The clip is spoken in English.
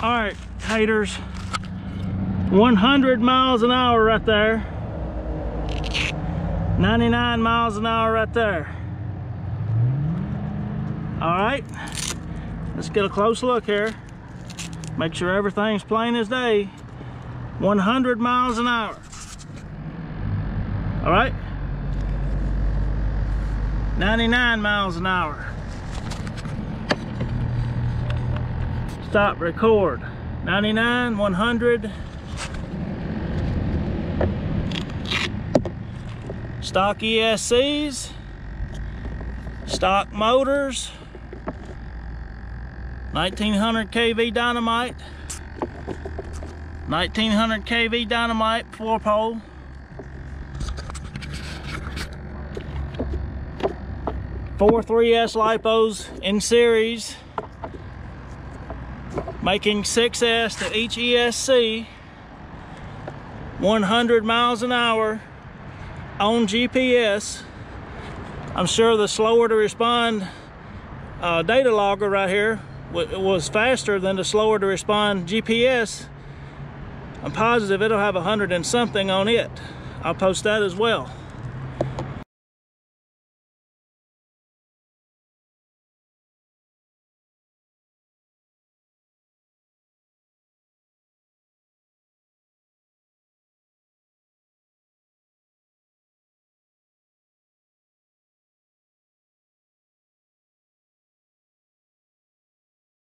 All right, haters. 100 miles an hour right there. 99 miles an hour right there. All right, let's get a close look here. Make sure everything's plain as day. 100 miles an hour. All right. 99 miles an hour. Stop record. 99, 100. Stock ESCs. Stock motors. 1900 kV dynamite. 1900 kV dynamite four pole. Four 3S lipos in series, making 6S to each ESC, 100 miles an hour on GPS. I'm sure the slower to respond uh, data logger right here was faster than the slower to respond GPS. I'm positive it'll have hundred and something on it. I'll post that as well.